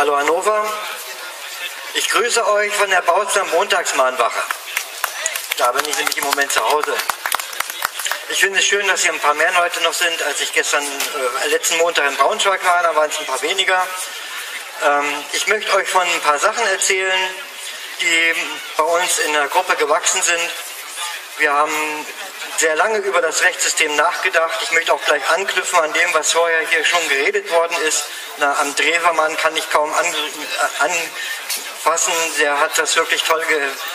Hallo Hannover. Ich grüße euch von der Bautzner Montagsmahnwache. Da bin ich nämlich im Moment zu Hause. Ich finde es schön, dass hier ein paar mehr Leute noch sind, als ich gestern, äh, letzten Montag in Braunschweig war. Da waren es ein paar weniger. Ähm, ich möchte euch von ein paar Sachen erzählen, die bei uns in der Gruppe gewachsen sind. Wir haben sehr lange über das Rechtssystem nachgedacht. Ich möchte auch gleich anknüpfen an dem, was vorher hier schon geredet worden ist. Na, am Drewermann kann ich kaum an, anfassen. Der hat das wirklich toll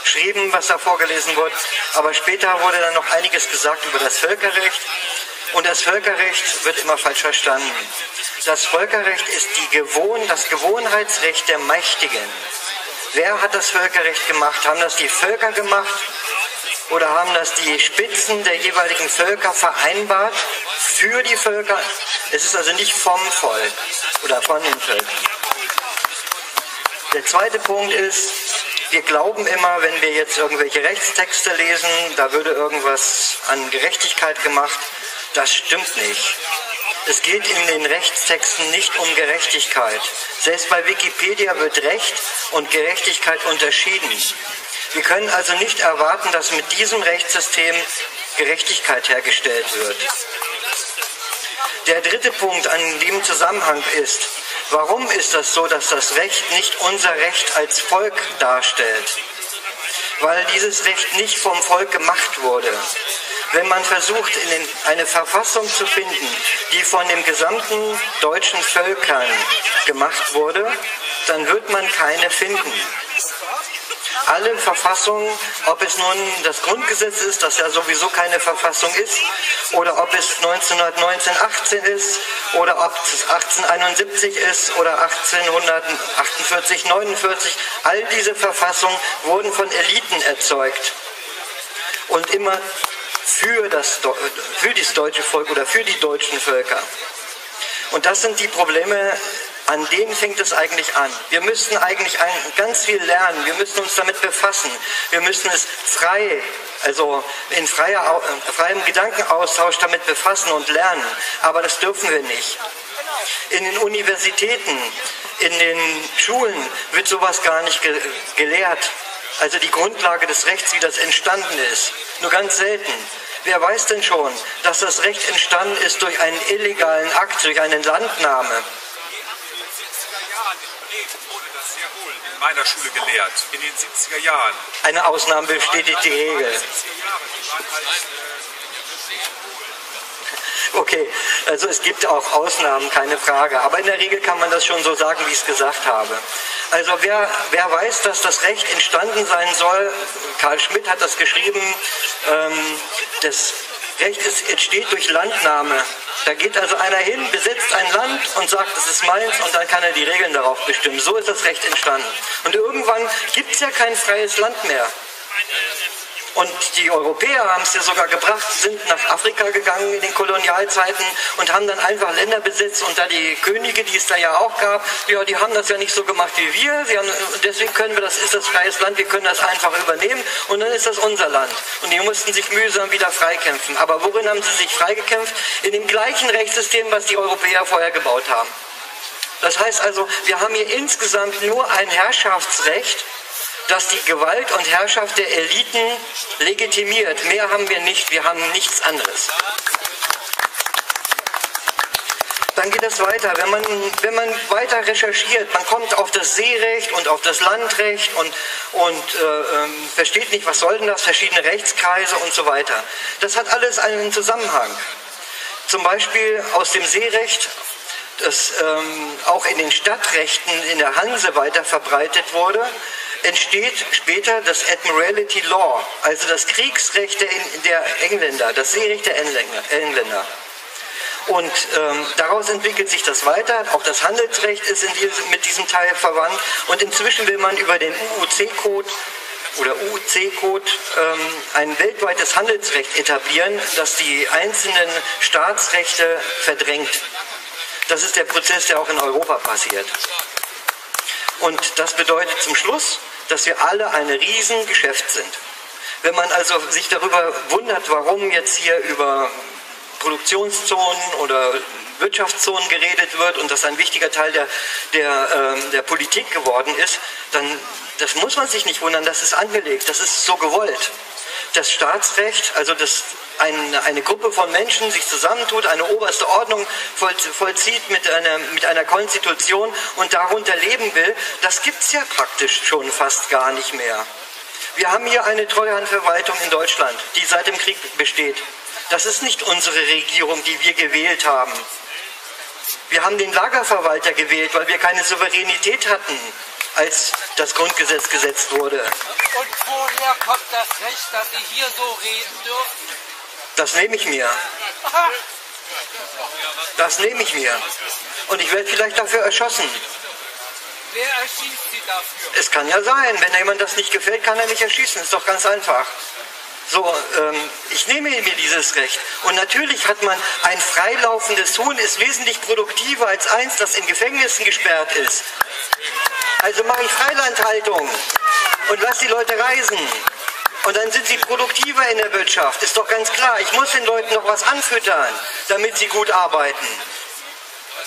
geschrieben, was da vorgelesen wurde. Aber später wurde dann noch einiges gesagt über das Völkerrecht. Und das Völkerrecht wird immer falsch verstanden. Das Völkerrecht ist die Gewohn, das Gewohnheitsrecht der Mächtigen. Wer hat das Völkerrecht gemacht? Haben das die Völker gemacht? Oder haben das die Spitzen der jeweiligen Völker vereinbart für die Völker. Es ist also nicht vom Volk oder von den Völkern. Der zweite Punkt ist, wir glauben immer, wenn wir jetzt irgendwelche Rechtstexte lesen, da würde irgendwas an Gerechtigkeit gemacht. Das stimmt nicht. Es geht in den Rechtstexten nicht um Gerechtigkeit. Selbst bei Wikipedia wird Recht und Gerechtigkeit unterschieden. Wir können also nicht erwarten, dass mit diesem Rechtssystem Gerechtigkeit hergestellt wird. Der dritte Punkt an dem Zusammenhang ist, warum ist das so, dass das Recht nicht unser Recht als Volk darstellt? Weil dieses Recht nicht vom Volk gemacht wurde. Wenn man versucht, eine Verfassung zu finden, die von den gesamten deutschen Völkern gemacht wurde, dann wird man keine finden alle Verfassungen, ob es nun das Grundgesetz ist, das ja sowieso keine Verfassung ist, oder ob es 1919, 18 ist, oder ob es 1871 ist oder 1848, 49, all diese Verfassungen wurden von Eliten erzeugt und immer für das, für das deutsche Volk oder für die deutschen Völker. Und das sind die Probleme, an denen fängt es eigentlich an. Wir müssen eigentlich ganz viel lernen. Wir müssen uns damit befassen. Wir müssen es frei, also in freier, freiem Gedankenaustausch damit befassen und lernen. Aber das dürfen wir nicht. In den Universitäten, in den Schulen wird sowas gar nicht ge gelehrt. Also die Grundlage des Rechts, wie das entstanden ist. Nur ganz selten. Wer weiß denn schon, dass das Recht entstanden ist durch einen illegalen Akt, durch eine Landnahme? In meiner Schule gelehrt, in den 70er Jahren. Eine Ausnahme bestätigt die Regel. Okay, also es gibt auch Ausnahmen, keine Frage. Aber in der Regel kann man das schon so sagen, wie ich es gesagt habe. Also wer, wer weiß, dass das Recht entstanden sein soll, Karl Schmidt hat das geschrieben, ähm, das Recht ist, entsteht durch Landnahme. Da geht also einer hin, besitzt ein Land und sagt, es ist meins und dann kann er die Regeln darauf bestimmen. So ist das Recht entstanden. Und irgendwann gibt es ja kein freies Land mehr. Und die Europäer haben es ja sogar gebracht, sind nach Afrika gegangen in den Kolonialzeiten und haben dann einfach Länder besetzt und da die Könige, die es da ja auch gab, ja, die haben das ja nicht so gemacht wie wir. Haben, deswegen können wir das, ist das freies Land, wir können das einfach übernehmen und dann ist das unser Land. Und die mussten sich mühsam wieder freikämpfen. Aber worin haben sie sich freigekämpft? In dem gleichen Rechtssystem, was die Europäer vorher gebaut haben. Das heißt also, wir haben hier insgesamt nur ein Herrschaftsrecht, das die Gewalt und Herrschaft der Eliten legitimiert. Mehr haben wir nicht, wir haben nichts anderes. Dann geht es weiter. Wenn man, wenn man weiter recherchiert, man kommt auf das Seerecht und auf das Landrecht und, und äh, äh, versteht nicht, was soll das, verschiedene Rechtskreise und so weiter. Das hat alles einen Zusammenhang. Zum Beispiel aus dem Seerecht, das ähm, auch in den Stadtrechten in der Hanse weiter verbreitet wurde, entsteht später das Admiralty Law, also das Kriegsrecht der, Engländer, das Seerecht der Engländer. Und ähm, daraus entwickelt sich das weiter. Auch das Handelsrecht ist diesem, mit diesem Teil verwandt. Und inzwischen will man über den UUC-Code oder UUC-Code ähm, ein weltweites Handelsrecht etablieren, das die einzelnen Staatsrechte verdrängt. Das ist der Prozess, der auch in Europa passiert. Und das bedeutet zum Schluss, dass wir alle ein Riesengeschäft sind. Wenn man also sich darüber wundert, warum jetzt hier über Produktionszonen oder Wirtschaftszonen geredet wird und das ein wichtiger Teil der, der, äh, der Politik geworden ist, dann das muss man sich nicht wundern, das ist angelegt, das ist so gewollt. Das Staatsrecht, also dass eine, eine Gruppe von Menschen sich zusammentut, eine oberste Ordnung vollzieht mit einer, mit einer Konstitution und darunter leben will, das gibt es ja praktisch schon fast gar nicht mehr. Wir haben hier eine Treuhandverwaltung in Deutschland, die seit dem Krieg besteht. Das ist nicht unsere Regierung, die wir gewählt haben. Wir haben den Lagerverwalter gewählt, weil wir keine Souveränität hatten, als das Grundgesetz gesetzt wurde. Und woher kommt das Recht, dass Sie hier so reden dürfen? Das nehme ich mir. Das nehme ich mir. Und ich werde vielleicht dafür erschossen. Wer erschießt Sie dafür? Es kann ja sein, wenn jemand das nicht gefällt, kann er mich erschießen. Ist doch ganz einfach. So, ähm, ich nehme mir dieses Recht. Und natürlich hat man ein freilaufendes Huhn, ist wesentlich produktiver als eins, das in Gefängnissen gesperrt ist. Also mache ich Freilandhaltung und lasse die Leute reisen. Und dann sind sie produktiver in der Wirtschaft. Ist doch ganz klar. Ich muss den Leuten noch was anfüttern, damit sie gut arbeiten.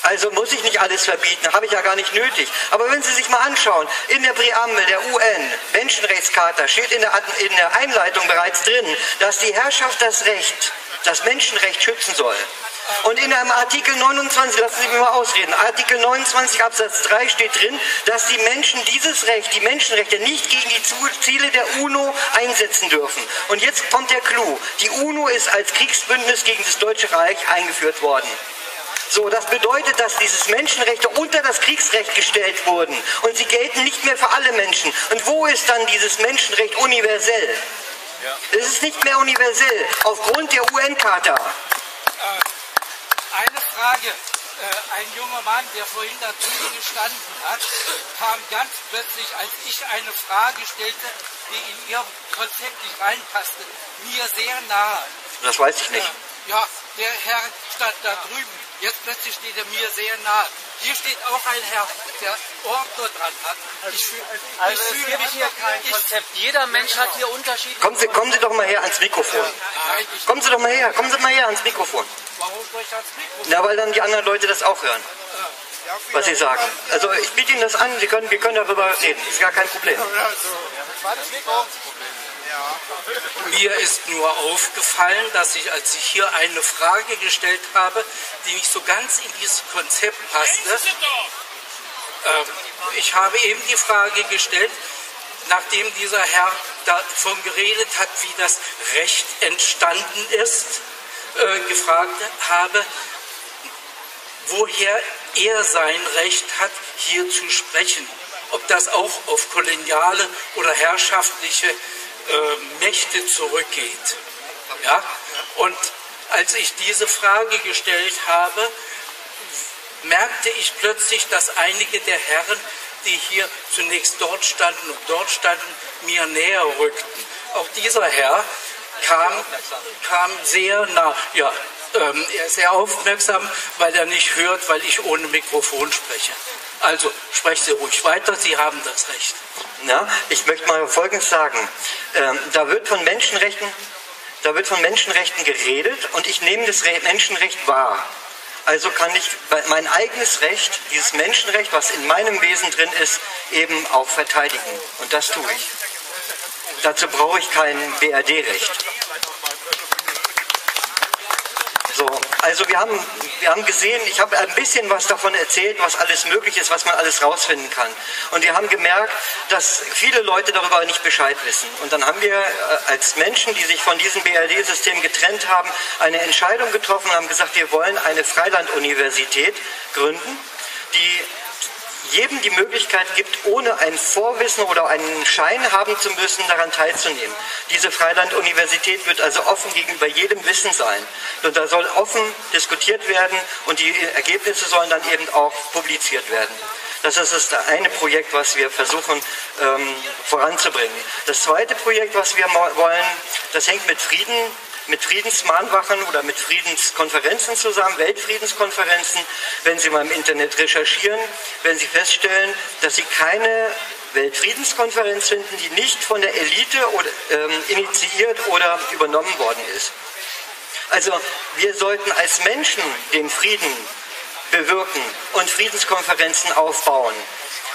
Also muss ich nicht alles verbieten, habe ich ja gar nicht nötig. Aber wenn Sie sich mal anschauen, in der Präambel der UN, Menschenrechtscharta, steht in der, in der Einleitung bereits drin, dass die Herrschaft das Recht, das Menschenrecht schützen soll. Und in einem Artikel 29, lassen Sie mich mal ausreden, Artikel 29 Absatz 3 steht drin, dass die Menschen dieses Recht, die Menschenrechte, nicht gegen die Ziele der UNO einsetzen dürfen. Und jetzt kommt der Clou. Die UNO ist als Kriegsbündnis gegen das Deutsche Reich eingeführt worden. So, das bedeutet, dass diese Menschenrechte unter das Kriegsrecht gestellt wurden und sie gelten nicht mehr für alle Menschen. Und wo ist dann dieses Menschenrecht universell? Es ist nicht mehr universell aufgrund der UN-Charta. Eine Frage. Äh, ein junger Mann, der vorhin da drüben gestanden hat, kam ganz plötzlich, als ich eine Frage stellte, die in Ihr Konzept nicht reinpasste, mir sehr nahe. Das weiß ich nicht. Ja, der Herr stand da drüben. Jetzt plötzlich steht er mir sehr nah. Hier steht auch ein Herr, der Ordner dran hat. Ich, fühl, also ich fühle mich hier kein Konzept. Jeder Mensch hat hier Unterschiede. Kommen Sie, kommen Sie doch mal her ans Mikrofon. Nein, kommen Sie doch mal her, kommen Sie mal her ans Mikrofon. Warum soll ich ans Mikrofon? Na, weil dann die anderen Leute das auch hören. Was Sie sagen. Also ich biete Ihnen das an, Sie können, wir können darüber reden. Ist gar kein Problem. Zweites Mikro. Mir ist nur aufgefallen, dass ich, als ich hier eine Frage gestellt habe, die nicht so ganz in dieses Konzept passte, äh, ich habe eben die Frage gestellt, nachdem dieser Herr davon geredet hat, wie das Recht entstanden ist, äh, gefragt habe, woher er sein Recht hat, hier zu sprechen. Ob das auch auf koloniale oder herrschaftliche äh, Mächte zurückgeht. Ja? Und als ich diese Frage gestellt habe, merkte ich plötzlich, dass einige der Herren, die hier zunächst dort standen und dort standen, mir näher rückten. Auch dieser Herr kam, kam sehr nah. Ja, ähm, er ist sehr aufmerksam, weil er nicht hört, weil ich ohne Mikrofon spreche. Also sprechen Sie ruhig weiter, Sie haben das Recht. Ja, ich möchte mal Folgendes sagen. Ähm, da wird von Menschenrechten, da wird von Menschenrechten geredet und ich nehme das Menschenrecht wahr. Also kann ich mein eigenes Recht, dieses Menschenrecht, was in meinem Wesen drin ist, eben auch verteidigen. Und das tue ich. Dazu brauche ich kein BRD-Recht. So, also wir haben, wir haben gesehen, ich habe ein bisschen was davon erzählt, was alles möglich ist, was man alles rausfinden kann. Und wir haben gemerkt, dass viele Leute darüber nicht Bescheid wissen. Und dann haben wir äh, als Menschen, die sich von diesem BRD-System getrennt haben, eine Entscheidung getroffen und haben gesagt, wir wollen eine Freilanduniversität gründen, die jedem die Möglichkeit gibt, ohne ein Vorwissen oder einen Schein haben zu müssen, daran teilzunehmen. Diese Freiland-Universität wird also offen gegenüber jedem Wissen sein. Und da soll offen diskutiert werden und die Ergebnisse sollen dann eben auch publiziert werden. Das ist das eine Projekt, was wir versuchen ähm, voranzubringen. Das zweite Projekt, was wir wollen, das hängt mit Frieden mit Friedensmahnwachen oder mit Friedenskonferenzen zusammen, Weltfriedenskonferenzen. Wenn Sie mal im Internet recherchieren, werden Sie feststellen, dass Sie keine Weltfriedenskonferenz finden, die nicht von der Elite oder, ähm, initiiert oder übernommen worden ist. Also wir sollten als Menschen den Frieden bewirken und Friedenskonferenzen aufbauen,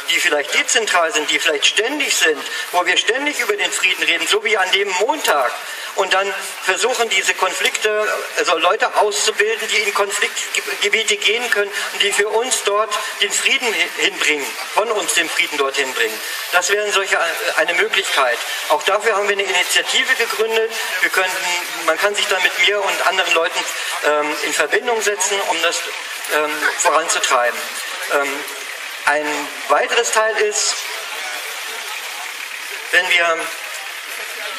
die vielleicht dezentral sind, die vielleicht ständig sind, wo wir ständig über den Frieden reden, so wie an dem Montag. Und dann versuchen diese Konflikte, also Leute auszubilden, die in Konfliktgebiete gehen können und die für uns dort den Frieden hinbringen, von uns den Frieden dorthin bringen. Das wäre solche eine Möglichkeit. Auch dafür haben wir eine Initiative gegründet. Wir könnten, man kann sich dann mit mir und anderen Leuten ähm, in Verbindung setzen, um das ähm, voranzutreiben. Ähm, ein weiteres Teil ist, wenn wir,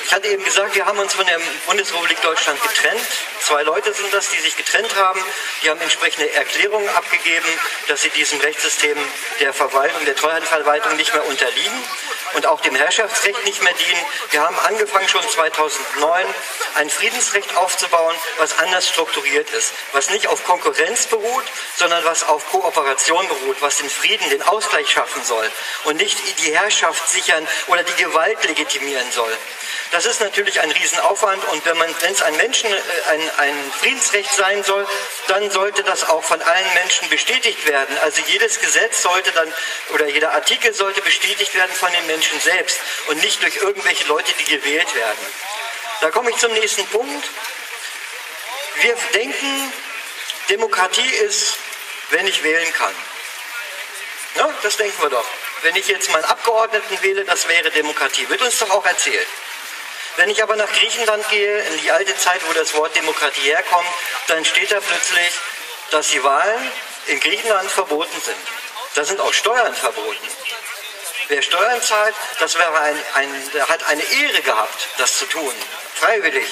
ich hatte eben gesagt, wir haben uns von der Bundesrepublik Deutschland getrennt. Zwei Leute sind das, die sich getrennt haben. Die haben entsprechende Erklärungen abgegeben, dass sie diesem Rechtssystem der Verwaltung, der Treuhandverwaltung nicht mehr unterliegen und auch dem Herrschaftsrecht nicht mehr dienen. Wir haben angefangen schon 2009 ein Friedensrecht aufzubauen, was anders strukturiert ist, was nicht auf Konkurrenz beruht, sondern was auf Kooperation beruht, was den Frieden, den Ausgleich schaffen soll und nicht die Herrschaft sichern oder die Gewalt legitimieren soll. Das ist natürlich ein Riesenaufwand und wenn man, wenn es ein Menschen, äh, ein, ein Friedensrecht sein soll, dann sollte das auch von allen Menschen bestätigt werden. Also jedes Gesetz sollte dann oder jeder Artikel sollte bestätigt werden von den Menschen selbst und nicht durch irgendwelche Leute, die gewählt werden. Da komme ich zum nächsten Punkt. Wir denken, Demokratie ist, wenn ich wählen kann. Ja, das denken wir doch. Wenn ich jetzt meinen Abgeordneten wähle, das wäre Demokratie. Wird uns doch auch erzählt. Wenn ich aber nach Griechenland gehe, in die alte Zeit, wo das Wort Demokratie herkommt, dann steht da plötzlich, dass die Wahlen in Griechenland verboten sind. Da sind auch Steuern verboten. Wer Steuern zahlt, das wäre ein, ein, der hat eine Ehre gehabt, das zu tun, freiwillig.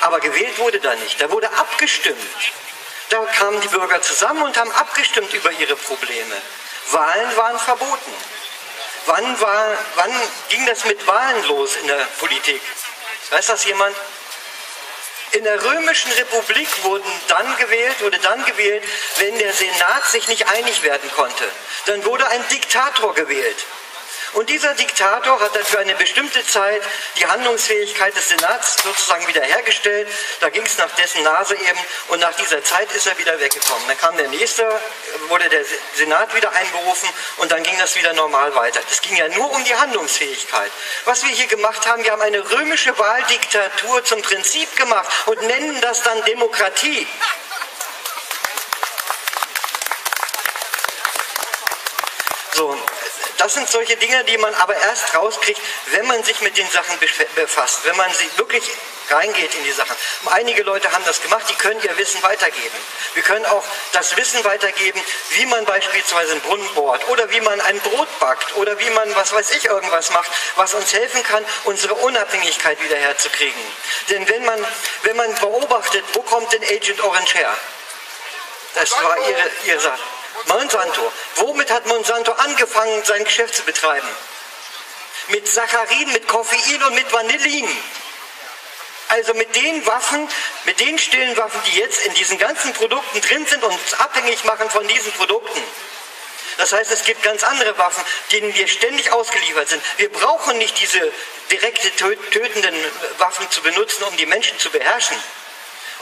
Aber gewählt wurde da nicht. Da wurde abgestimmt. Da kamen die Bürger zusammen und haben abgestimmt über ihre Probleme. Wahlen waren verboten. Wann, war, wann ging das mit Wahlen los in der Politik? Weiß das jemand? In der Römischen Republik wurden dann gewählt, wurde dann gewählt, wenn der Senat sich nicht einig werden konnte. Dann wurde ein Diktator gewählt. Und dieser Diktator hat dann für eine bestimmte Zeit die Handlungsfähigkeit des Senats sozusagen wiederhergestellt. Da ging es nach dessen Nase eben und nach dieser Zeit ist er wieder weggekommen. Dann kam der nächste, wurde der Senat wieder einberufen und dann ging das wieder normal weiter. Es ging ja nur um die Handlungsfähigkeit. Was wir hier gemacht haben, wir haben eine römische Wahldiktatur zum Prinzip gemacht und nennen das dann Demokratie. So, das sind solche Dinge, die man aber erst rauskriegt, wenn man sich mit den Sachen befasst, wenn man sich wirklich reingeht in die Sachen. Einige Leute haben das gemacht, die können ihr Wissen weitergeben. Wir können auch das Wissen weitergeben, wie man beispielsweise einen Brunnen bohrt oder wie man ein Brot backt oder wie man, was weiß ich, irgendwas macht, was uns helfen kann, unsere Unabhängigkeit wiederherzukriegen. Denn wenn man, wenn man beobachtet, wo kommt denn Agent Orange her? Das war ihre, ihre Sache. Monsanto. Womit hat Monsanto angefangen, sein Geschäft zu betreiben? Mit Saccharin, mit Koffein und mit Vanillin. Also mit den Waffen, mit den stillen Waffen, die jetzt in diesen ganzen Produkten drin sind und uns abhängig machen von diesen Produkten. Das heißt, es gibt ganz andere Waffen, denen wir ständig ausgeliefert sind. Wir brauchen nicht diese direkte tötenden Waffen zu benutzen, um die Menschen zu beherrschen.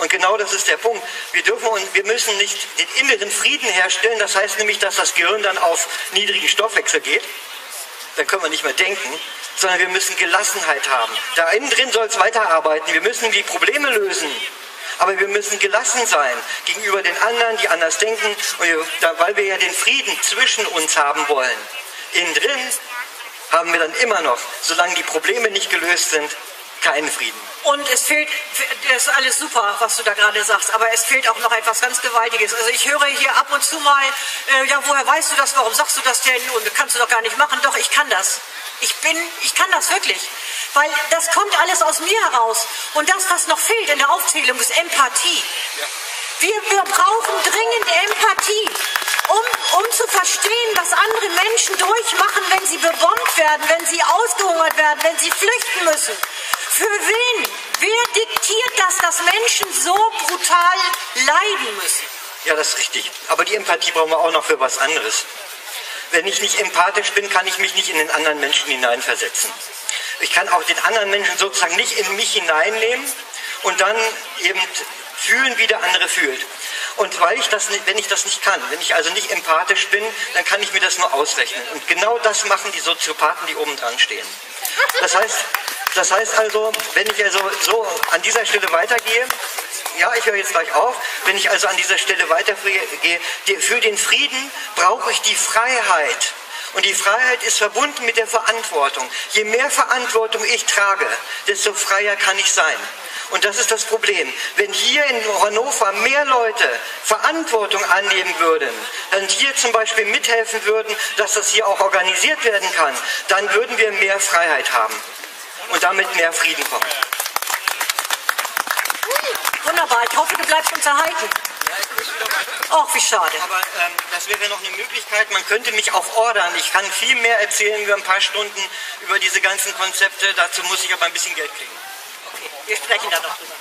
Und genau das ist der Punkt. Wir dürfen und wir müssen nicht den inneren Frieden herstellen. Das heißt nämlich, dass das Gehirn dann auf niedrigen Stoffwechsel geht. Dann können wir nicht mehr denken, sondern wir müssen Gelassenheit haben. Da innen drin soll es weiterarbeiten. Wir müssen die Probleme lösen. Aber wir müssen gelassen sein gegenüber den anderen, die anders denken, weil wir ja den Frieden zwischen uns haben wollen. Innen drin haben wir dann immer noch, solange die Probleme nicht gelöst sind, keinen Frieden. Und es fehlt, das ist alles super, was du da gerade sagst, aber es fehlt auch noch etwas ganz Gewaltiges. Also ich höre hier ab und zu mal, äh, ja, woher weißt du das, warum sagst du das denn und kannst du doch gar nicht machen. Doch, ich kann das. Ich bin, ich kann das wirklich. Weil das kommt alles aus mir heraus. Und das, was noch fehlt in der Aufzählung, ist Empathie. Wir, wir brauchen dringend Empathie, um, um zu verstehen, was andere Menschen durchmachen, wenn sie bebombt werden, wenn sie ausgehungert werden, wenn sie flüchten müssen. Für wen? Wer diktiert das, dass Menschen so brutal leiden müssen? Ja, das ist richtig. Aber die Empathie brauchen wir auch noch für was anderes. Wenn ich nicht empathisch bin, kann ich mich nicht in den anderen Menschen hineinversetzen. Ich kann auch den anderen Menschen sozusagen nicht in mich hineinnehmen und dann eben fühlen, wie der andere fühlt. Und weil ich das wenn ich das nicht kann, wenn ich also nicht empathisch bin, dann kann ich mir das nur ausrechnen. Und genau das machen die Soziopathen, die oben dran stehen. Das heißt, das heißt also, wenn ich also so an dieser Stelle weitergehe, ja, ich höre jetzt gleich auf, wenn ich also an dieser Stelle weitergehe, für den Frieden brauche ich die Freiheit. Und die Freiheit ist verbunden mit der Verantwortung. Je mehr Verantwortung ich trage, desto freier kann ich sein. Und das ist das Problem. Wenn hier in Hannover mehr Leute Verantwortung annehmen würden, dann hier zum Beispiel mithelfen würden, dass das hier auch organisiert werden kann, dann würden wir mehr Freiheit haben und damit mehr Frieden kommen. Wunderbar, ich hoffe, du bleibst uns erhalten. Ach, wie schade. Aber ähm, das wäre noch eine Möglichkeit. Man könnte mich auch ordern. Ich kann viel mehr erzählen über ein paar Stunden über diese ganzen Konzepte. Dazu muss ich aber ein bisschen Geld kriegen. Okay, wir sprechen da noch drüber.